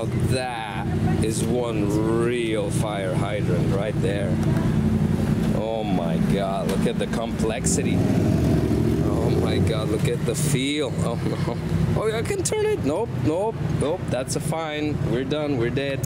Now that is one real fire hydrant right there. Oh my god, look at the complexity. Oh my god, look at the feel. Oh no. Oh, I can turn it. Nope, nope, nope. That's a fine. We're done. We're dead.